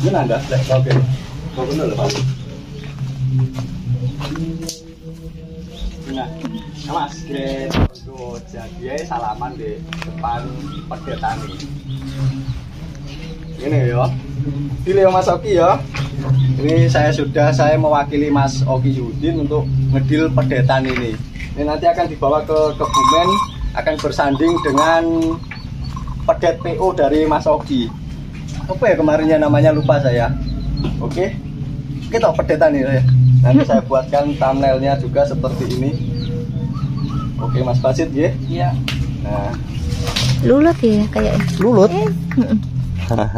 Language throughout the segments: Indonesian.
Ini lek oke. Kau bener loh, Pak. Nah, Mas, kira untuk jadi salaman di depan pedetan ini. Ini ya. Pilih ya, Mas Oki ya. Ini saya sudah saya mewakili Mas Oki Yudin untuk ngedil pedetan ini. Ini nanti akan dibawa ke Kebumen akan bersanding dengan pedet PO dari Mas Oki. Apa ya kemarinnya namanya lupa saya. Oke. Kita pedetan ini ya. Nanti saya buatkan thumbnailnya juga seperti ini. Oke Mas Basit ya. Iya. Nah, Lulut ya kayaknya. lulut. Eh,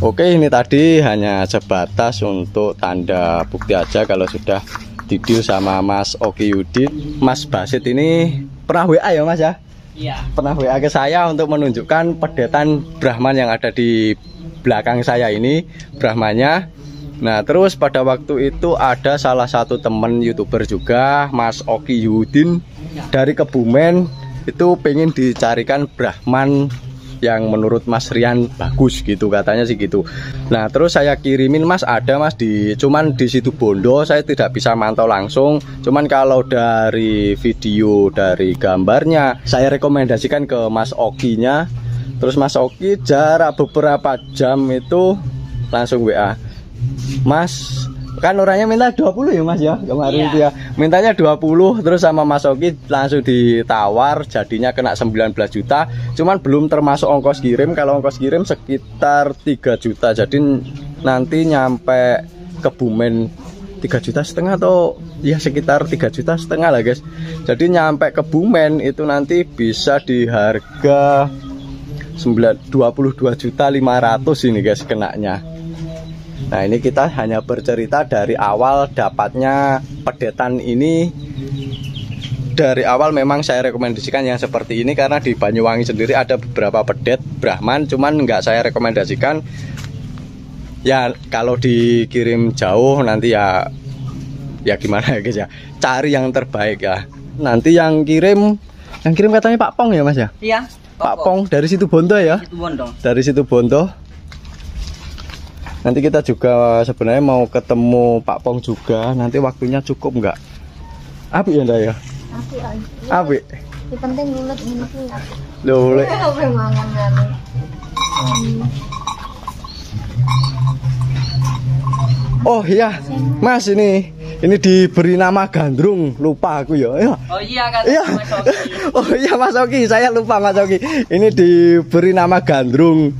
Oke, ini tadi hanya sebatas untuk tanda bukti aja kalau sudah didil sama Mas Oki Yudin. Mas Basit ini pernah WA ya Mas ya? Iya. Pernah WA ke saya untuk menunjukkan pedetan Brahman yang ada di belakang saya ini, Brahmanya. Nah, terus pada waktu itu ada salah satu temen youtuber juga, Mas Oki Yudin dari Kebumen itu pengen dicarikan Brahman yang menurut Mas Rian bagus gitu katanya sih gitu. Nah terus saya kirimin Mas ada Mas di cuman di situ Bondo saya tidak bisa mantau langsung. Cuman kalau dari video dari gambarnya saya rekomendasikan ke Mas Okinya. Terus Mas Oki jarak beberapa jam itu langsung WA. Mas kan orangnya minta 20 ya Mas ya kemarin Iya. itu ya. Mintanya 20 terus sama Mas Oki langsung ditawar jadinya kena 19 juta. Cuman belum termasuk ongkos kirim. Kalau ongkos kirim sekitar 3 juta. Jadi nanti nyampe Kebumen 3 juta setengah atau ya sekitar 3 juta setengah lah guys. Jadi nyampe Kebumen itu nanti bisa di harga 9 22 juta 500 ini guys kenanya Nah ini kita hanya bercerita dari awal dapatnya pedetan ini. Dari awal memang saya rekomendasikan yang seperti ini Karena di Banyuwangi sendiri ada beberapa pedet Brahman Cuman nggak saya rekomendasikan. Ya kalau dikirim jauh nanti ya Ya gimana ya guys ya? Cari yang terbaik ya. Nanti yang kirim Yang kirim katanya Pak Pong ya mas ya? Iya. Pak Pong dari situ Bondo ya? Bondo. dari situ Bondo nanti kita juga sebenarnya mau ketemu Pak Pong juga nanti waktunya cukup nggak api ya ndak ya aja. api Yang penting lulut ini mangan nganu. oh iya mas ini ini diberi nama gandrung lupa aku ya ya Oh iya kan. Iya. Mas Oki. Oh iya Mas Oki, saya lupa Mas Oki. Ini diberi nama gandrung.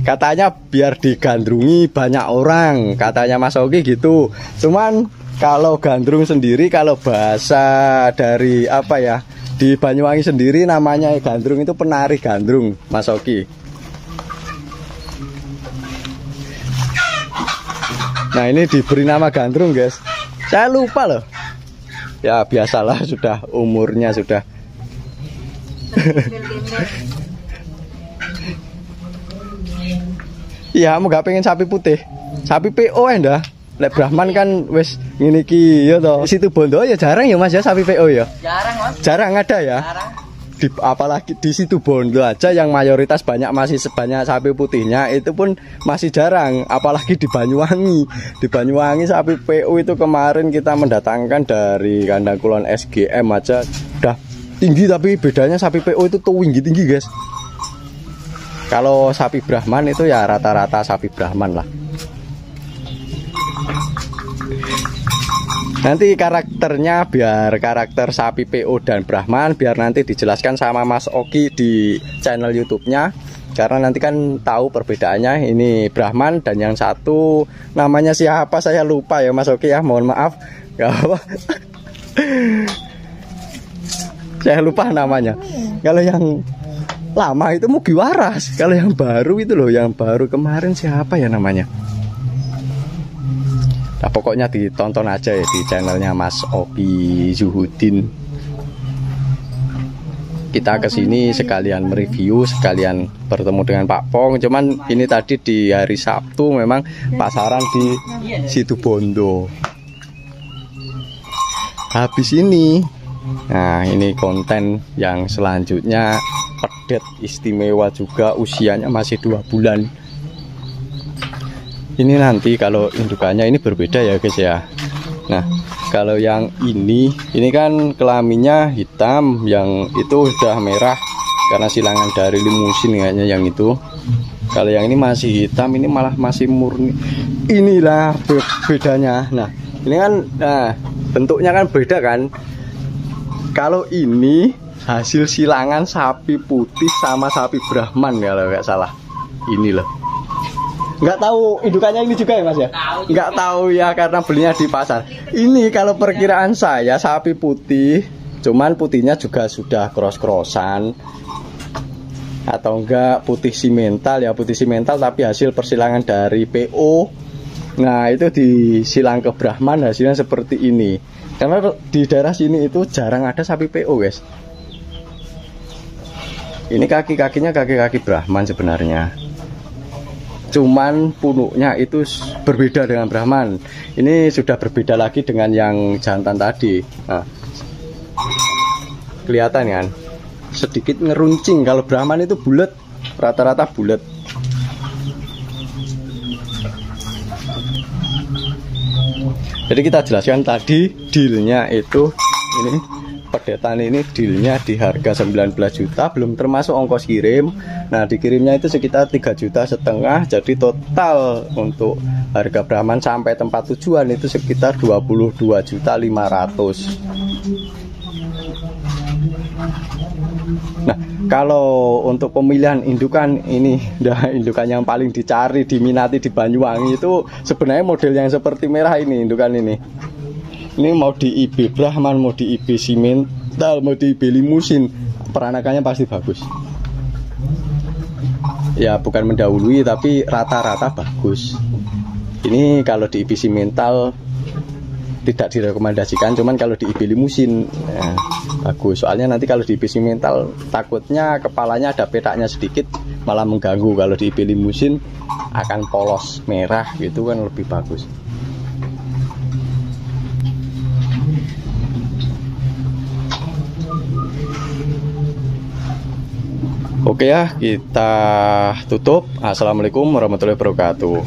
Katanya biar digandrungi banyak orang, katanya Mas Oki gitu. Cuman kalau gandrung sendiri kalau bahasa dari apa ya? Di Banyuwangi sendiri namanya gandrung itu penari gandrung, Mas Oki. Nah, ini diberi nama gandrung, guys. Saya lupa loh. Ya biasalah sudah umurnya sudah Iya, kamu gak pengen sapi putih. Sapi PO endah. Lek Brahman kan wis ngene iki ya toh. Situ Bondo ya jarang ya Mas ya sapi PO ya. Jarang mas. Jarang ada ya. Jarang. Di, apalagi di situ Bondo aja yang mayoritas banyak masih sebanyak sapi putihnya itu pun masih jarang apalagi di Banyuwangi di Banyuwangi sapi PO itu kemarin kita mendatangkan dari kandang kulon SGM aja udah tinggi tapi bedanya sapi PO itu tuh tinggi tinggi guys kalau sapi Brahman itu ya rata-rata sapi Brahman lah Nanti karakternya biar karakter sapi PO dan Brahman biar nanti dijelaskan sama Mas Oki di channel YouTube-nya. Karena nanti kan tahu perbedaannya ini Brahman dan yang satu namanya siapa saya lupa ya Mas Oki ya. Mohon maaf. Apa. saya lupa namanya. Kalau yang lama itu Mugi Waras. Kalau yang baru itu loh, yang baru kemarin siapa ya namanya? Nah pokoknya ditonton aja ya di channelnya Mas Obi Zuhudin. Kita ke sini sekalian mereview, sekalian bertemu dengan Pak Pong. Cuman ini tadi di hari Sabtu memang pasaran di situ Bondo. Habis ini, nah ini konten yang selanjutnya pedet istimewa juga usianya masih dua bulan. Ini nanti kalau indukannya ini berbeda ya guys ya. Nah kalau yang ini ini kan kelaminnya hitam yang itu udah merah karena silangan dari limusin kayaknya yang itu. Kalau yang ini masih hitam ini malah masih murni. Inilah bedanya. Nah ini kan nah bentuknya kan beda kan kalau ini hasil silangan sapi putih sama sapi Brahman kalau nggak salah. Ini loh. Nggak tahu indukannya ini juga ya mas ya? Nggak tahu ya karena belinya di pasar. Ini kalau perkiraan saya sapi putih cuman putihnya juga sudah cross crossan atau enggak putih simental ya putih simental tapi hasil persilangan dari PO nah itu disilang ke Brahman hasilnya seperti ini karena di daerah sini itu jarang ada sapi PO guys. Ini kaki-kakinya kaki-kaki Brahman sebenarnya. Cuman punuknya itu berbeda dengan Brahman. Ini sudah berbeda lagi dengan yang jantan tadi. Nah, kelihatan kan? Sedikit ngeruncing. Kalau Brahman itu bulat rata-rata bulat jadi kita jelaskan tadi dealnya itu ini pedetan ini dealnya di harga 19 juta belum termasuk ongkos kirim. Nah dikirimnya itu sekitar 3 juta setengah. Jadi total untuk harga Brahman sampai tempat tujuan itu sekitar 22 juta 500 Nah, kalau untuk pemilihan indukan ini dah indukan yang paling dicari, diminati di Banyuwangi itu sebenarnya model yang seperti merah ini indukan ini. Ini mau di IB Brahman mau di IB Simental mau di IB Limusin peranakannya pasti bagus. Ya bukan mendahului tapi rata-rata bagus. Ini kalau di IB Simental tidak direkomendasikan cuman kalau di IB Limusin ya, bagus soalnya nanti kalau di IB Simental takutnya kepalanya ada petaknya sedikit malah mengganggu kalau di IB Limusin akan polos merah gitu kan lebih bagus Oke ya, kita tutup. Assalamualaikum warahmatullahi wabarakatuh.